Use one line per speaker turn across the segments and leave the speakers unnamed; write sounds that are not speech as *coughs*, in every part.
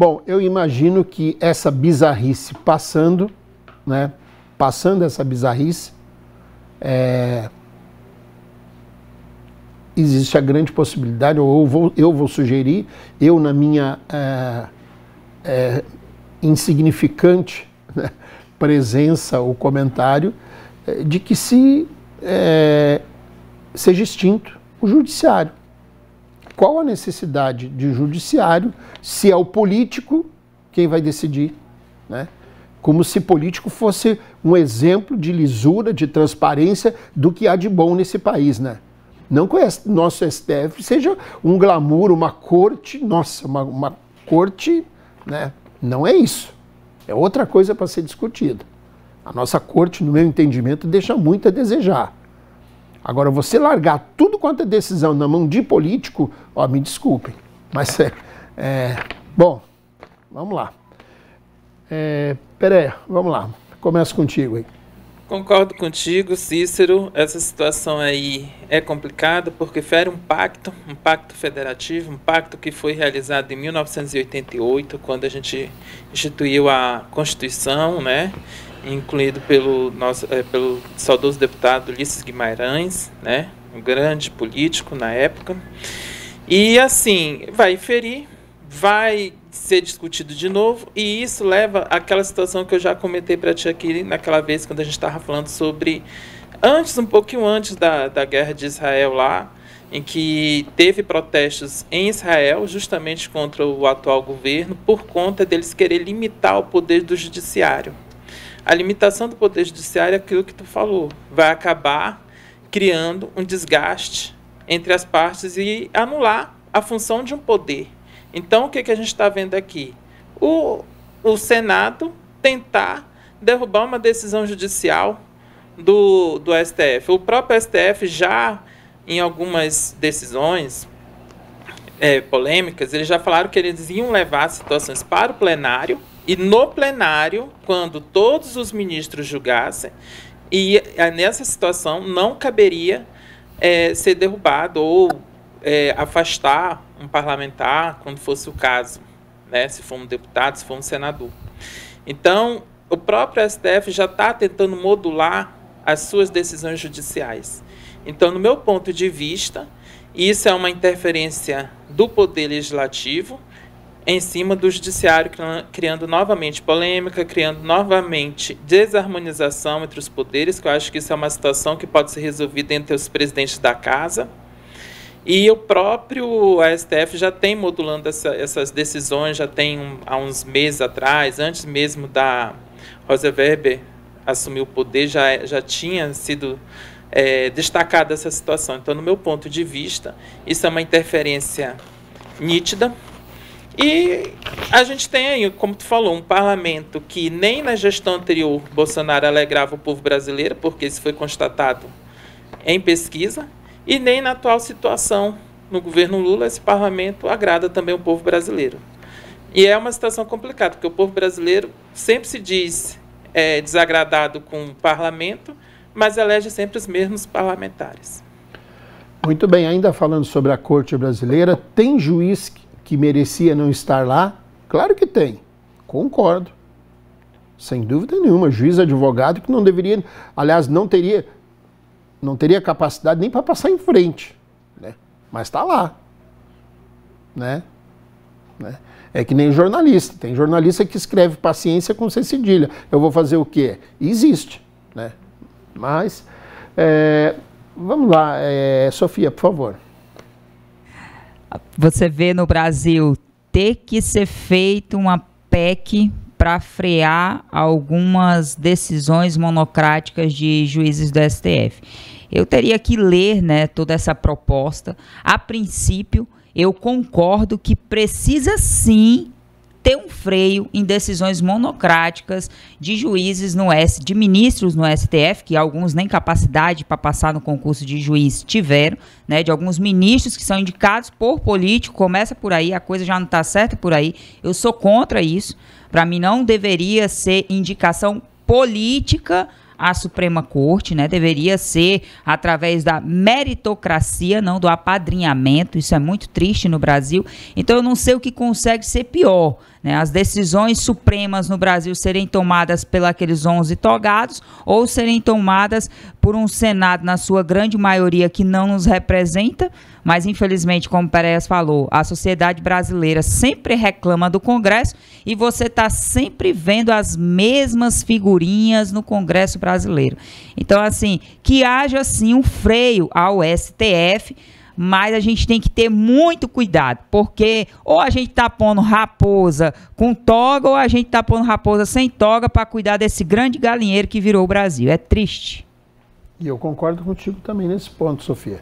Bom, eu imagino que essa bizarrice passando, né? Passando essa bizarrice, é, existe a grande possibilidade, ou eu vou, eu vou sugerir, eu na minha é, é, insignificante né, presença ou comentário, é, de que se é, seja extinto o judiciário. Qual a necessidade de judiciário se é o político quem vai decidir? Né? Como se político fosse um exemplo de lisura, de transparência do que há de bom nesse país, né? Não que o nosso STF seja um glamour, uma corte, nossa, uma, uma corte, né? Não é isso. É outra coisa para ser discutida. A nossa corte, no meu entendimento, deixa muito a desejar. Agora, você largar tudo quanto é decisão na mão de político, ó, me desculpem, mas é, é bom, vamos lá. É, peraí, vamos lá, começa contigo aí.
Concordo contigo, Cícero. Essa situação aí é complicada porque fere um pacto, um pacto federativo, um pacto que foi realizado em 1988, quando a gente instituiu a Constituição, né? Incluído pelo nosso, é, pelo saudoso deputado Ulisses Guimarães, né? Um grande político na época. E assim, vai ferir, vai ser discutido de novo, e isso leva àquela situação que eu já comentei para ti aqui naquela vez, quando a gente estava falando sobre. Antes, um pouquinho antes da, da guerra de Israel lá, em que teve protestos em Israel, justamente contra o atual governo, por conta deles querer limitar o poder do judiciário. A limitação do poder judiciário é aquilo que tu falou, vai acabar criando um desgaste entre as partes e anular a função de um poder. Então, o que, que a gente está vendo aqui? O, o Senado tentar derrubar uma decisão judicial do, do STF. O próprio STF já, em algumas decisões é, polêmicas, eles já falaram que eles iam levar situações para o plenário e no plenário, quando todos os ministros julgassem, e nessa situação não caberia é, ser derrubado ou é, afastar um parlamentar, quando fosse o caso, né, se for um deputado, se for um senador. Então, o próprio STF já está tentando modular as suas decisões judiciais. Então, no meu ponto de vista, isso é uma interferência do poder legislativo em cima do judiciário, criando novamente polêmica, criando novamente desarmonização entre os poderes, que eu acho que isso é uma situação que pode ser resolvida entre os presidentes da casa e o próprio STF já tem modulando essa, essas decisões, já tem um, há uns meses atrás, antes mesmo da Rosa Weber assumir o poder, já, já tinha sido é, destacada essa situação. Então, no meu ponto de vista, isso é uma interferência nítida. E a gente tem aí, como tu falou, um parlamento que nem na gestão anterior Bolsonaro alegrava o povo brasileiro, porque isso foi constatado em pesquisa, e nem na atual situação no governo Lula esse parlamento agrada também o povo brasileiro. E é uma situação complicada, porque o povo brasileiro sempre se diz é, desagradado com o parlamento, mas elege sempre os mesmos parlamentares.
Muito bem, ainda falando sobre a corte brasileira, tem juiz que merecia não estar lá? Claro que tem, concordo. Sem dúvida nenhuma, juiz advogado que não deveria, aliás, não teria, não teria capacidade nem para passar em frente, né? mas está lá. Né? né? É que nem jornalista. Tem jornalista que escreve paciência com C cedilha. Eu vou fazer o quê? Existe. Né? Mas, é, vamos lá, é, Sofia, por favor.
Você vê no Brasil ter que ser feito uma PEC para frear algumas decisões monocráticas de juízes do STF. Eu teria que ler né, toda essa proposta. A princípio, eu concordo que precisa sim ter um freio em decisões monocráticas de juízes no S, de ministros no STF, que alguns nem capacidade para passar no concurso de juiz tiveram, né, de alguns ministros que são indicados por político, começa por aí, a coisa já não está certa por aí. Eu sou contra isso. Para mim não deveria ser indicação política a Suprema Corte, né? Deveria ser através da meritocracia, não do apadrinhamento. Isso é muito triste no Brasil. Então eu não sei o que consegue ser pior. Né, as decisões supremas no Brasil serem tomadas pelos 11 togados ou serem tomadas por um Senado, na sua grande maioria, que não nos representa, mas infelizmente, como Pérez falou, a sociedade brasileira sempre reclama do Congresso e você está sempre vendo as mesmas figurinhas no Congresso brasileiro. Então, assim, que haja sim um freio ao STF mas a gente tem que ter muito cuidado, porque ou a gente está pondo raposa com toga ou a gente está pondo raposa sem toga para cuidar desse grande galinheiro que virou o Brasil. É triste.
E eu concordo contigo também nesse ponto, Sofia.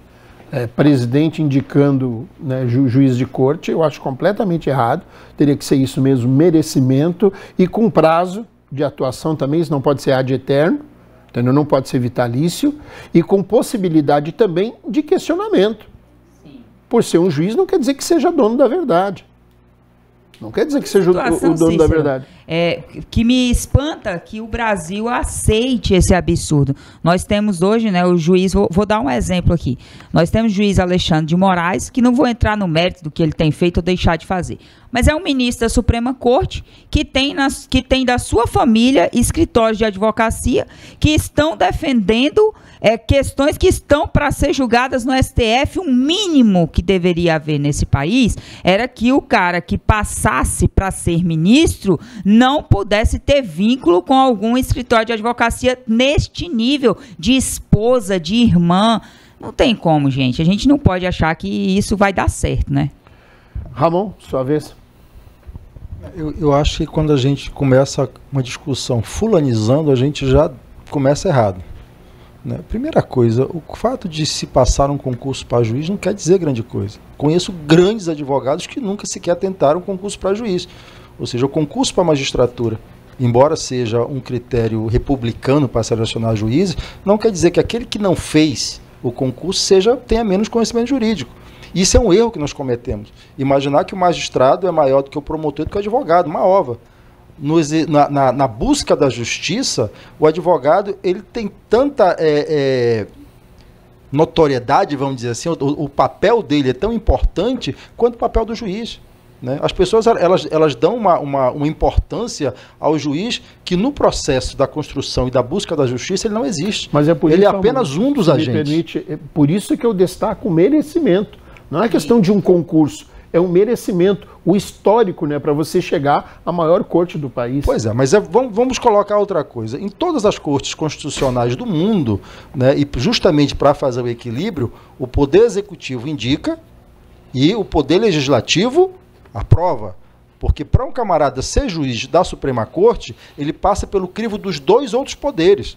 É, presidente indicando né, ju juiz de corte, eu acho completamente errado. Teria que ser isso mesmo, merecimento e com prazo de atuação também, isso não pode ser ad eterno, entendeu? não pode ser vitalício, e com possibilidade também de questionamento por ser um juiz, não quer dizer que seja dono da verdade. Não quer dizer que seja o, o, dono Cícero, da verdade.
É, que me espanta que o Brasil aceite esse absurdo. Nós temos hoje, né, o juiz, vou, vou, dar um exemplo aqui. Nós temos o juiz Alexandre de Moraes, que não vou entrar no mérito do que ele tem feito ou deixar de fazer. Mas é um ministro da Suprema Corte que tem, nas, que tem da sua família escritórios de advocacia que estão defendendo é, questões que estão para ser julgadas no STF, o mínimo que deveria haver nesse país era que o cara que passasse para ser ministro não pudesse ter vínculo com algum escritório de advocacia neste nível de esposa, de irmã. Não tem como, gente. A gente não pode achar que isso vai dar certo, né?
Ramon, sua vez.
Eu, eu acho que quando a gente começa uma discussão fulanizando, a gente já começa errado. Né? Primeira coisa, o fato de se passar um concurso para juiz não quer dizer grande coisa. Conheço grandes advogados que nunca sequer tentaram um concurso para juiz. Ou seja, o concurso para magistratura, embora seja um critério republicano para selecionar juízes, não quer dizer que aquele que não fez o concurso seja tenha menos conhecimento jurídico. Isso é um erro que nós cometemos. Imaginar que o magistrado é maior do que o promotor do que o advogado, uma ova no, na, na, na, busca da justiça, o advogado ele tem tanta é, é, notoriedade, vamos dizer assim, o, o, papel dele é tão importante quanto o papel do juiz. Né? As pessoas elas, elas dão uma, uma, uma, importância ao juiz que no processo da construção e da busca da justiça ele não existe.
Mas é por
ele
isso,
é apenas um dos agentes.
Permite, é por isso que eu destaco o merecimento. Não é questão de um concurso é um merecimento, o histórico, né, para você chegar à maior corte do país.
Pois é, mas é, vamos, vamos, colocar outra coisa. Em todas as cortes constitucionais do mundo, né, e justamente para fazer o equilíbrio, o poder executivo indica e o poder legislativo aprova. Porque para um camarada ser juiz da Suprema Corte, ele passa pelo crivo dos dois outros poderes.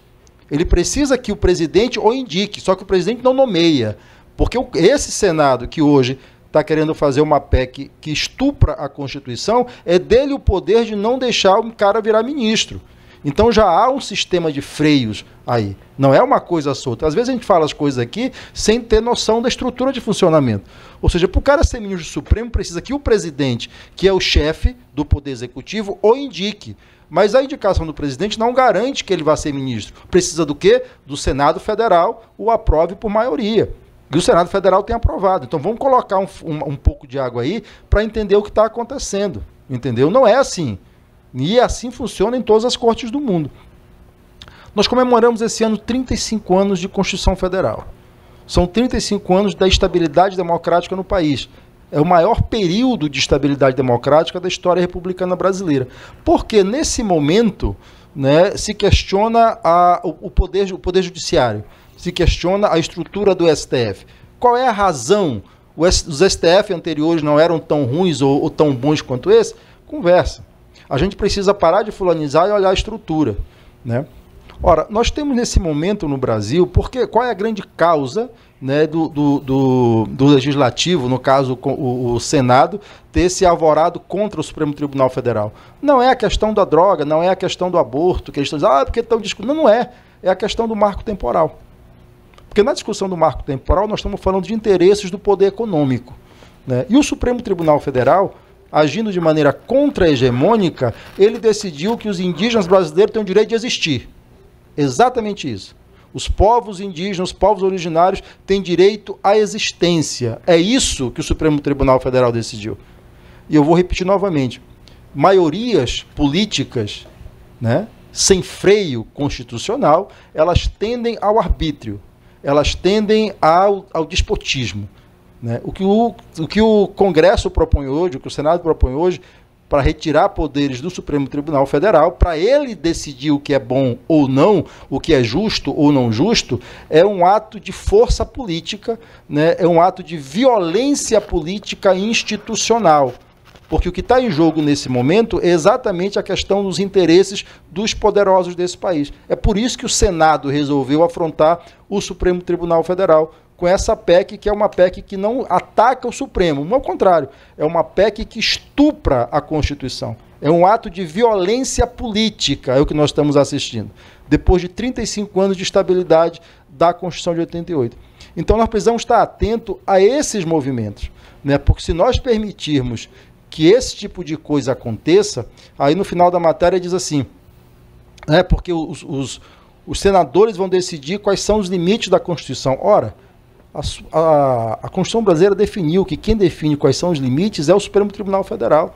Ele precisa que o presidente o indique, só que o presidente não nomeia. Porque esse Senado que hoje está querendo fazer uma PEC que estupra a Constituição, é dele o poder de não deixar um cara virar ministro. Então já há um sistema de freios aí. Não é uma coisa solta. Às vezes a gente fala as coisas aqui sem ter noção da estrutura de funcionamento. Ou seja, para o cara ser ministro supremo, precisa que o presidente, que é o chefe do Poder Executivo, o indique. Mas a indicação do presidente não garante que ele vá ser ministro. Precisa do quê? Do Senado Federal o aprove por maioria. E o Senado Federal tem aprovado. Então vamos colocar um, um, um pouco de água aí para entender o que está acontecendo. Entendeu? Não é assim. E assim funciona em todas as cortes do mundo. Nós comemoramos esse ano 35 anos de Constituição Federal. São 35 anos da estabilidade democrática no país. É o maior período de estabilidade democrática da história republicana brasileira. Porque nesse momento né, se questiona a, o, o, poder, o poder judiciário se questiona a estrutura do STF. Qual é a razão? Os STF anteriores não eram tão ruins ou, ou tão bons quanto esse? Conversa. A gente precisa parar de fulanizar e olhar a estrutura. Né? Ora, nós temos nesse momento no Brasil, porque qual é a grande causa né, do, do, do, do, legislativo, no caso o, o, Senado, ter se alvorado contra o Supremo Tribunal Federal? Não é a questão da droga, não é a questão do aborto, que eles estão dizendo, ah, porque estão discutindo. Não, não é. É a questão do marco temporal. Porque na discussão do marco temporal nós estamos falando de interesses do poder econômico. Né? E o Supremo Tribunal Federal, agindo de maneira contra-hegemônica, ele decidiu que os indígenas brasileiros têm o direito de existir. Exatamente isso. Os povos indígenas, os povos originários têm direito à existência. É isso que o Supremo Tribunal Federal decidiu. E eu vou repetir novamente. Maiorias políticas, né, sem freio constitucional, elas tendem ao arbítrio, elas tendem ao, ao despotismo. Né? O, que o, o que o Congresso propõe hoje, o que o Senado propõe hoje, para retirar poderes do Supremo Tribunal Federal, para ele decidir o que é bom ou não, o que é justo ou não justo, é um ato de força política, né? é um ato de violência política institucional. Porque o que está em jogo nesse momento é exatamente a questão dos interesses dos poderosos desse país. É por isso que o Senado resolveu afrontar o Supremo Tribunal Federal com essa PEC, que é uma PEC que não ataca o Supremo, ao contrário, é uma PEC que estupra a Constituição. É um ato de violência política, é o que nós estamos assistindo, depois de 35 anos de estabilidade da Constituição de 88. Então nós precisamos estar atentos a esses movimentos, né? porque se nós permitirmos que esse tipo de coisa aconteça, aí no final da matéria diz assim, né? porque os, os, os senadores vão decidir quais são os limites da Constituição. Ora, a, a, a, Constituição brasileira definiu que quem define quais são os limites é o Supremo Tribunal Federal.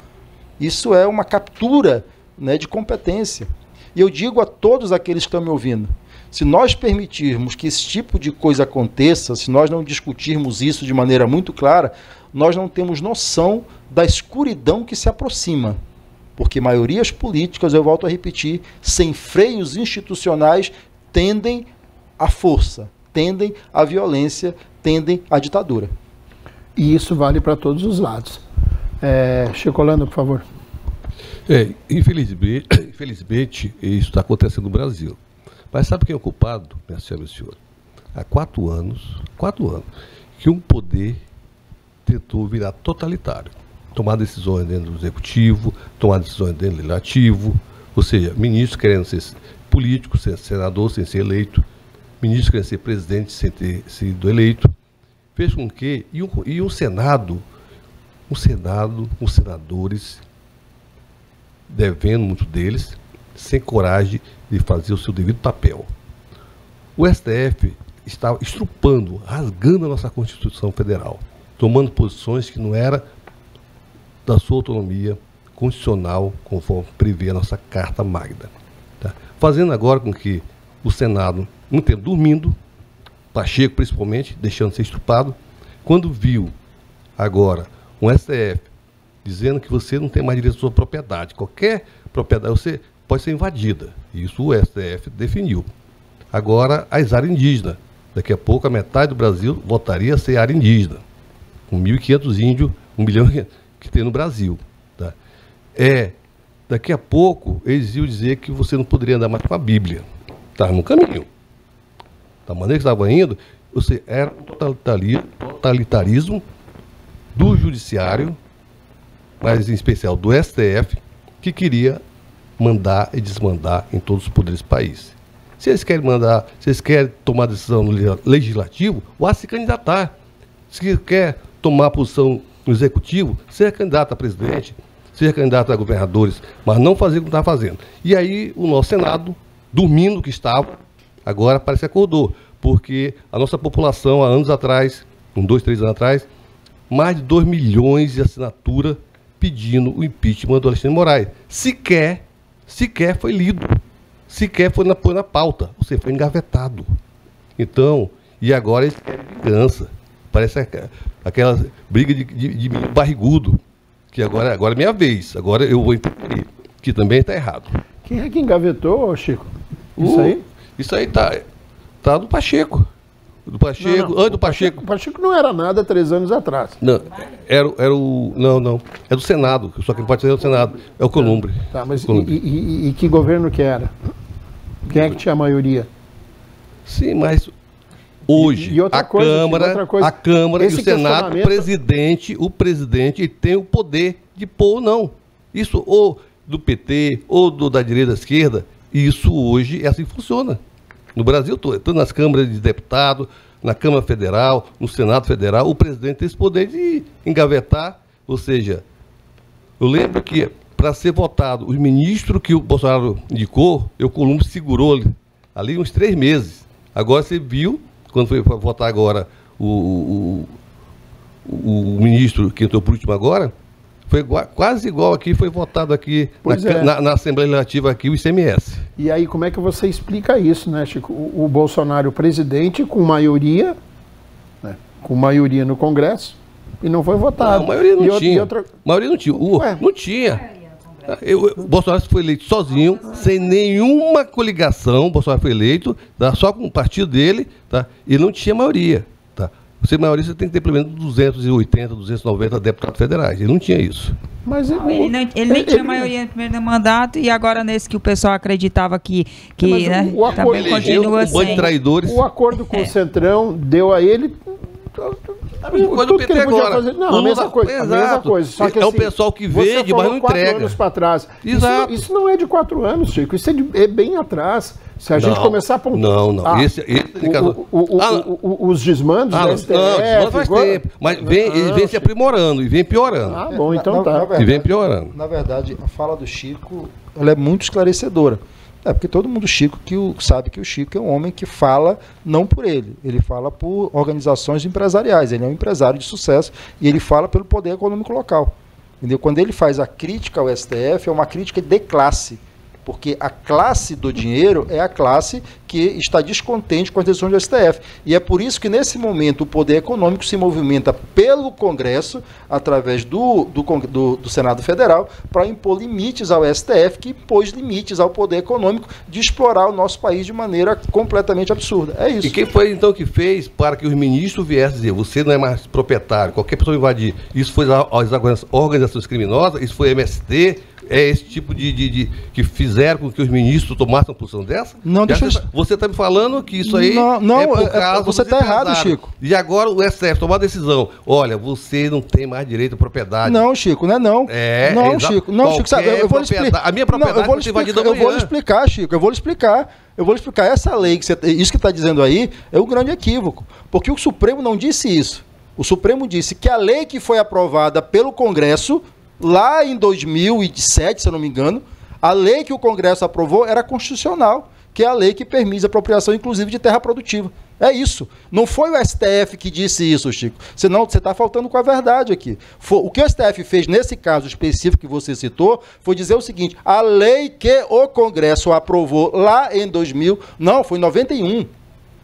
Isso é uma captura né, de competência. E eu digo a todos aqueles que estão me ouvindo: se nós permitirmos que esse tipo de coisa aconteça, se nós não discutirmos isso de maneira muito clara, nós não temos noção da escuridão que se aproxima. Porque maiorias políticas, eu volto a repetir, sem freios institucionais, tendem à força, tendem à violência, tendem à ditadura.
E isso vale para todos os lados. É, Chicolando, por favor.
É, infelizmente, *coughs* infelizmente, isso está acontecendo no Brasil. Mas sabe quem é o culpado, minha senhora e senhor? Há quatro anos, quatro anos, que um poder tentou virar totalitário. Tomar decisões dentro do executivo, tomar decisões dentro do legislativo, ou seja, ministro querendo ser político, ser senador sem ser eleito, ministro querendo ser presidente sem ter sido eleito, fez com que, e um, e um Senado, um Senado, os senadores, devendo muitos deles, sem coragem de fazer o seu devido papel. O STF está estrupando, rasgando a nossa Constituição Federal, tomando posições que não era da sua autonomia constitucional, conforme prevê a nossa Carta Magna. Tá? Fazendo agora com que o Senado um tempo dormindo, Pacheco principalmente, deixando de ser estupado, quando viu agora um STF dizendo que você não tem mais direito à sua propriedade, qualquer propriedade você pode ser invadida. Isso o STF definiu. Agora, as áreas indígenas. Daqui a pouco a metade do Brasil voltaria a ser área indígena. Com 1.500 índios, um milhão que tem no Brasil. Tá? É, daqui a pouco eles iam dizer que você não poderia andar mais com a Bíblia. Está no caminho da maneira que estava indo, você era um totalitarismo do judiciário, mas em especial do STF, que queria mandar e desmandar em todos os poderes do país. Se eles querem mandar, se eles querem tomar decisão no legislativo, vá se candidatar. Se quer tomar posição no executivo, seja candidato a presidente, seja candidato a governadores, mas não fazer o que está fazendo. E aí o nosso Senado, dormindo que estava, Agora parece que acordou, porque a nossa população, há anos atrás, um, dois, três anos atrás, mais de 2 milhões de assinatura pedindo o impeachment do Alexandre Moraes. Sequer, sequer foi lido. Sequer foi na, foi na pauta. Ou seja, foi engavetado. Então, e agora eles querem vingança. Parece aquela briga de, de, de barrigudo. Que agora, agora é minha vez. Agora eu vou entender. Que também está errado.
Quem é que engavetou, Chico? Isso aí?
Isso aí tá, tá do Pacheco. Do Pacheco, não, não. antes do Pacheco.
O Pacheco não era nada três anos atrás.
Não, era, era o. Não, não. É do Senado, só que pode ser do Senado. É o Columbre.
Tá, mas Columbre. E, e, e, que governo que era? Quem é que tinha a maioria?
Sim, mas hoje e, a, coisa, Câmara, coisa, a Câmara e o Senado, o presidente, o presidente tem o poder de pôr ou não. Isso ou do PT, ou do, da direita da esquerda, e isso hoje é assim que funciona. No Brasil todo, tanto nas câmaras de deputados, na Câmara Federal, no Senado Federal, o presidente tem esse poder de engavetar. Ou seja, eu lembro que para ser votado, o ministro que o Bolsonaro indicou, eu Columbo segurou ali uns três meses. Agora você viu, quando foi votar agora o, o, o, o ministro que entrou por último agora, foi igual, quase igual aqui, foi votado aqui na,
é.
na, na, Assembleia Legislativa aqui, o ICMS.
E aí como é que você explica isso, né, Chico? O, o Bolsonaro presidente com maioria, né, com maioria no Congresso, e não foi votado.
Não, a maioria não e tinha. Outra... A maioria não tinha. O, não tinha. Eu, o Bolsonaro foi eleito sozinho, sem nenhuma coligação. O Bolsonaro foi eleito, tá, só com o partido dele, tá, e não tinha maioria. Tá. Você maioria você tem que ter pelo menos 280, 290 deputados federais. Ele não tinha isso.
Mas ele, ele, não, ele nem tinha maioria no primeiro mandato e agora nesse que o pessoal acreditava que, que né,
o, o acordo,
continua um sem.
traidores.
O acordo com é. o Centrão deu a ele
a mesma coisa do PT agora.
Fazer. Não, a mesma coisa. Exato. A mesma coisa. Só que,
é
assim,
o pessoal que vende, mas não entrega.
anos para trás.
Exato.
Isso, isso, não é de quatro anos, Chico. Isso é, de, é bem atrás. Se a não, gente começar a
pontuar. Não, não. Ah, esse, esse
o, o, o, ah, os desmandos
ah, da STF, não, desmando faz agora... tempo. Mas vem, ele vem se aprimorando e vem piorando.
Ah, bom, então na, tá.
Na verdade, e vem piorando.
Na verdade, a fala do Chico ela é muito esclarecedora. É porque todo mundo Chico que o, sabe que o Chico é um homem que fala não por ele, ele fala por organizações empresariais. Ele é um empresário de sucesso e ele fala pelo poder econômico local. Entendeu? Quando ele faz a crítica ao STF, é uma crítica de classe porque a classe do dinheiro é a classe que está descontente com as decisões do STF. E é por isso que, nesse momento, o poder econômico se movimenta pelo Congresso, através do, do, do, do Senado Federal, para impor limites ao STF, que impôs limites ao poder econômico de explorar o nosso país de maneira completamente absurda. É isso.
E quem foi, então, que fez para que os ministros viessem dizer você não é mais proprietário, qualquer pessoa invadir? Isso foi as organizações criminosas, isso foi MST, é esse tipo de, de, de, que fizeram com que os ministros tomassem uma posição dessa?
Não, deixa
eu... Você está me falando que isso aí
não, não, é por é, causa Você está errado, Chico.
E agora o STF tomar a decisão. Olha, você não tem mais direito à propriedade.
Não, Chico, não é não.
É,
não, é Chico. Não, Chico, sabe, eu, eu vou explicar.
A minha propriedade não, eu vou
explicar, Eu vou lhe explicar, Chico, eu vou lhe explicar. Eu vou lhe explicar. Essa lei, que você, isso que está dizendo aí, é um grande equívoco. Porque o Supremo não disse isso. O Supremo disse que a lei que foi aprovada pelo Congresso lá em 2007, se eu não me engano, a lei que o Congresso aprovou era constitucional, que é a lei que permite a apropriação, inclusive, de terra produtiva. É isso. Não foi o STF que disse isso, Chico. Senão você está faltando com a verdade aqui. Foi, o que o STF fez nesse caso específico que você citou foi dizer o seguinte: a lei que o Congresso aprovou lá em 2000, não, foi em 91.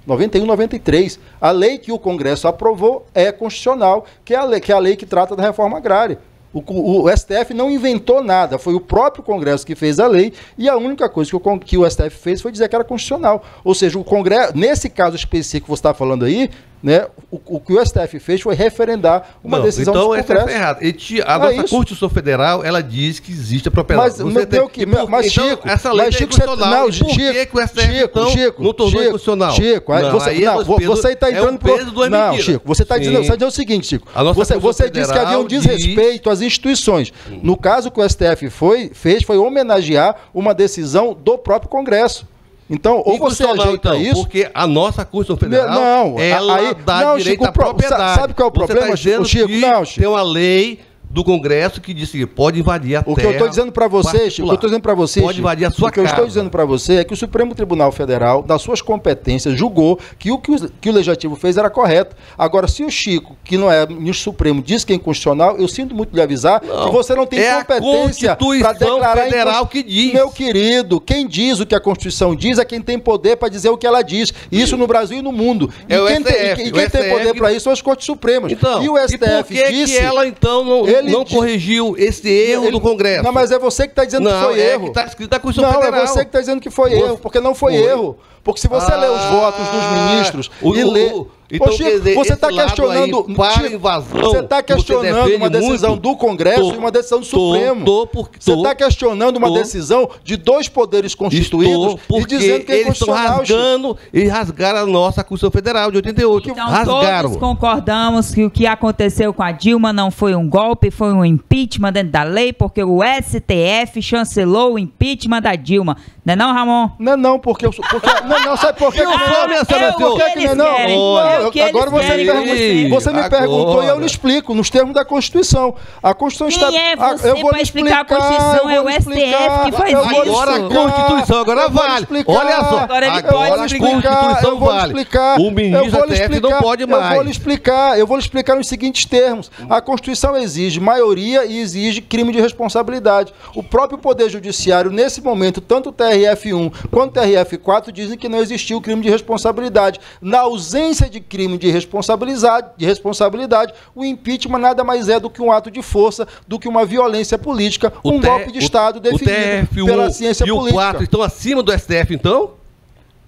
91, 93. A lei que o Congresso aprovou é constitucional, que é a lei que, é a lei que trata da reforma agrária. O, o, STF não inventou nada, foi o próprio Congresso que fez a lei e a única coisa que o, que o STF fez foi dizer que era constitucional. Ou seja, o Congresso, nesse caso específico que você está falando aí, né, o, o, que o STF fez foi referendar uma não, decisão
então
do
Congresso. Então, é errado. a nossa é Constituição Federal, ela diz que existe a propriedade.
Mas, meu, que, mas então, Chico,
essa lei
mas,
é Chico, é constitucional.
Não, Chico,
por que, que o STF,
Chico,
então,
Chico,
não tornou
Chico,
constitucional?
Chico, não, você, não, é você está entrando... É
peso do
não, Chico, você está dizendo, você o seguinte, Chico, você, você disse que havia um desrespeito diz... às instituições. No caso que o STF foi, fez, foi homenagear uma decisão do próprio Congresso. Então, ou você ajeita então, isso.
Porque a nossa Constituição Federal não, ela aí, dá não, direito Chico, à propriedade.
Sabe qual é o problema,
você tá
Chico?
Não, Chico. Tem uma lei do Congresso que disse que pode invadir a
o terra. O que eu estou dizendo para você, Chico, o que eu estou dizendo para você,
pode invadir a sua
o que casa. eu estou dizendo para você é que o Supremo Tribunal Federal, nas suas competências, julgou que o que o, que o legislativo fez era correto. Agora, se o Chico, que não é ministro supremo, diz que é inconstitucional, eu sinto muito lhe avisar não, que você não tem
é
competência para declarar
federal que diz.
Meu querido, quem diz o que a Constituição diz é quem tem poder para dizer o que ela diz. Isso no Brasil e no mundo. E
é
quem,
STF,
tem, e quem tem poder para isso são as Cortes Supremas.
Então,
e o STF e por
que
disse.
Que ela então não,
ele
não corrigiu esse erro ele, do Congresso.
Não, mas é você que está dizendo
não,
que foi
é
erro.
Está escrito na Constituição
não,
Federal.
é você que está dizendo que foi erro, porque não foi, foi. erro. Porque se você ah, lê os votos dos ministros
o,
e lê.
Então, Ô, Chico,
dizer, você está questionando.
para invasão,
você está questionando você uma decisão muito, do Congresso tô, e uma decisão do Supremo.
Tô, tô,
você está questionando uma decisão de dois poderes constituídos
e dizendo que é eles estão rasgando e rasgaram a nossa Constituição Federal de 88.
Então,
rasgaram.
todos concordamos que o que aconteceu com a Dilma não foi um golpe, foi um impeachment dentro da lei, porque o STF chancelou o impeachment da Dilma. Não é não, Ramon?
Não é não, porque... Eu, porque não, não, sabe por que...
Eu sou, minha senhora,
Por que não é não? O que
agora
eles
você,
querem
me
você.
você me
Agora.
perguntou e eu lhe explico, nos termos da Constituição. A Constituição
Quem
está.
é você
eu vou lhe
explicar a Constituição?
eu
É o STF
explicar,
que faz
lhe
isso.
Agora a
explicar,
Constituição agora
eu vou lhe
vale.
explicar,
Olha só,
Agora ele
agora
pode
a
explicar,
Constituição
eu vou lhe
vale.
explicar.
O
eu
ministro
vou lhe
STF
explicar,
não pode
Eu vou
mais.
lhe explicar, eu vou lhe explicar nos seguintes termos. A Constituição exige maioria e exige crime de responsabilidade. O próprio Poder Judiciário, nesse momento, tanto o TRF1 quanto o TRF4 dizem que não existiu crime de responsabilidade. Na ausência de crime de responsabilidade, de responsabilidade, o impeachment nada mais é do que um ato de força, do que uma violência política,
O
um golpe de
o-
Estado
o
definido
TRF1
pela ciência
e o
política.
4 estão acima do STF, então?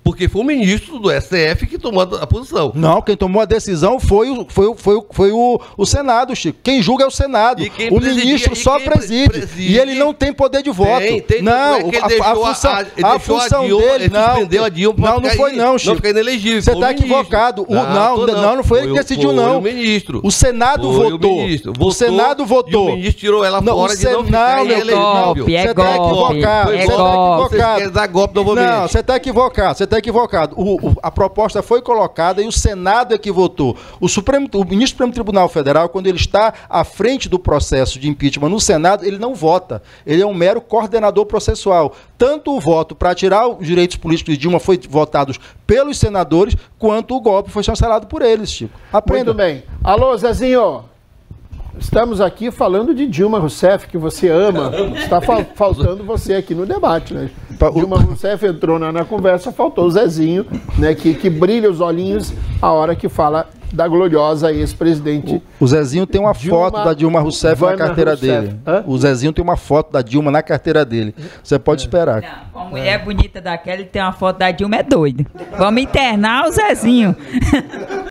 Porque foi o ministro do STF que tomou a a posição.
Não, quem tomou a decisão foi o, foi, o- foi, o- foi o, o Senado, Chico. Quem julga é o Senado.
E quem
O ministro só preside,
preside-
E ele não tem poder de voto.
Tem, tem,
não,
tanto é
a, a função,
a-
a
a
função
Dilma-
dele.
ele
Não,
suspendeu a Dilma
não, não foi não,
não
Chico.
ficar inelegível,
Você
o
está equivocado. O- não,
tô
não, não, foi ele que
o-
decidiu,
foi
não.
o ministro.
O Senado
Foi
votou.
O, ministro.
O
Votou,
Senado votou.
E o ministro tirou ela
Não,
fora
o
de não
Senado-
ficar inelegível.
é
Você está equivocado.
é
Você está
golpe.
Vocês
equivocado.
dar golpe novamente.
Não, você está equivocado, você está equivocado. O- o- a proposta foi colocada e o Senado é que votou. O, Supremo, o ministro do Supremo Tribunal Federal, quando ele está à frente do processo de impeachment no Senado, ele não vota. Ele é um mero coordenador processual. Tanto o voto para tirar os direitos políticos de Dilma foi votado pelos senadores, quanto o golpe foi chancelado por eles, Chico. Aprenda.
Muito bem. Alô, Zezinho. Estamos aqui falando de Dilma Rousseff, que você ama. *laughs* Está fal- faltando você aqui no debate, né?
O-
Dilma Rousseff entrou na, na conversa, faltou o Zezinho, né? Que, que brilha os olhinhos a hora que fala da gloriosa ex-presidente.
O Zezinho tem uma
Dilma
foto da Dilma Rousseff na
Vana
carteira
Rousseff.
dele.
Hã?
O Zezinho tem uma foto da Dilma na carteira dele. Você pode esperar.
Não, uma mulher bonita daquela e tem uma foto da Dilma é doido. Vamos internar o Zezinho. *laughs*